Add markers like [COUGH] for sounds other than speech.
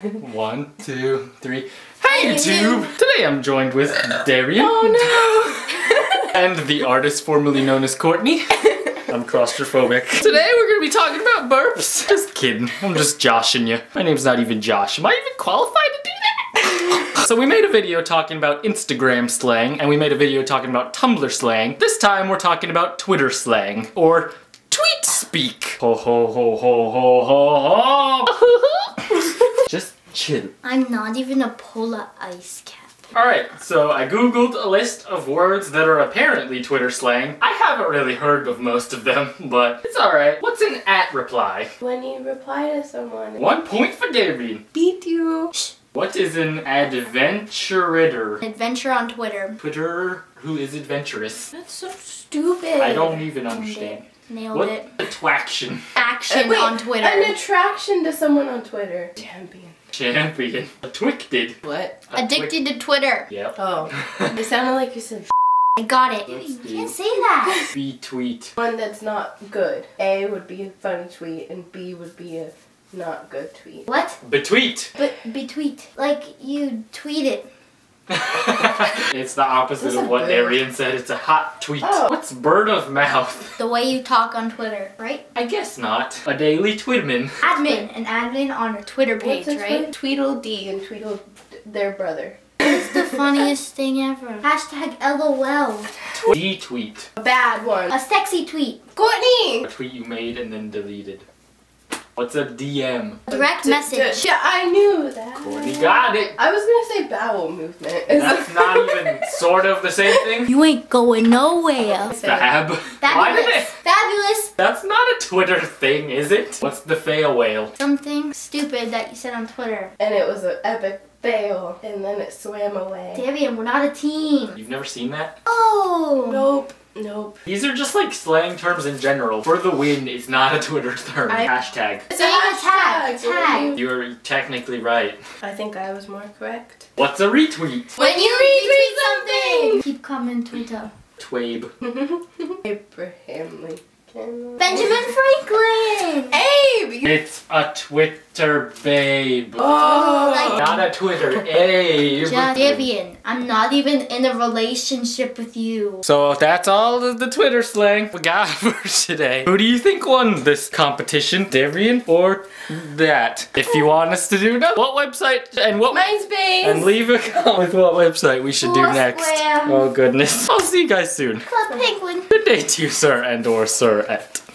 One, two, three. Hey YouTube! Today I'm joined with Darian. Oh no! [LAUGHS] and the artist formerly known as Courtney. [LAUGHS] I'm claustrophobic. Today we're gonna be talking about burps. [LAUGHS] Just kidding. I'm just joshing you. My name's not even Josh. Am I even qualified to do that? so we made a video talking about Instagram slang, and we made a video talking about Tumblr slang. This time we're talking about Twitter slang, or tweet speak. Ho ho ho ho ho ho ho. Just chill. I'm not even a polar ice cap. Alright, so I googled a list of words that are apparently Twitter slang. I haven't really heard of most of them, [LAUGHS] but it's alright. What's an at reply? When you reply to someone. One point for David. Beat you. What is an adventuritter? Adventure on Twitter. Twitter who is adventurous. That's so stupid. I don't even understand. Nailed What it. attraction? Action Uh, wait, on Twitter. An attraction to someone on Twitter. Champion. Champion. A twicked. What? Addicted to Twitter. twick- Yep. Oh. [LAUGHS] it sounded like you said I got it. Let's You see. can't say that. [LAUGHS] B tweet. one that's not good. A would be a funny tweet and B would be a not good tweet. What? Beetweet. But beetweet. Like you tweet it. [LAUGHS] it's the opposite of what? Darian said. It's a hot tweet. Oh. What's bird of mouth? The way you talk on Twitter, right? I guess not. A daily twitamin. Admin. An admin on a Twitter page, What's right? tweet? Tweedledee and Tweedle their brother. It's the [LAUGHS] funniest thing ever. Hashtag LOL. D tweet. A bad one. A sexy tweet. Courtney! A tweet you made and then deleted. What's a DM? Direct D- message. yeah, I knew that. Courtney got it. I was gonna say bowel movement. Is That's it- not even sort of the same thing. You ain't going nowhere. Fab. Why did Fabulous. it? Fabulous. That's not a Twitter thing, is it? What's the fail whale? Something stupid that you said on Twitter. And it was an epic fail, and then it swam away. Davian, we're not a team. You've never seen that? Oh. Nope, nope. These are just like slang terms in general. For the win is not a Twitter term. I- Hashtag. It's Saying a hashtag. tag. You're technically right. I think I was more correct. What's a retweet? When you retweet something! Keep coming, Twitter. Twabe. [LAUGHS] Abraham Lincoln. Benjamin Franklin. Abe! It's a Twitter babe. oh! oh like- Not a Twitter [LAUGHS] abe. Just Davian, I'm not even in a relationship with you. So that's all of the Twitter slang we got [LAUGHS] for today. Who do you think won this competition, Darian or that? If you want us to do another, what website and what Mine's base! and leave a comment with what website we should do Foursquare. next. Oh goodness. I'll see you guys soon. Club Penguin. Good day to you, sir and or sir at.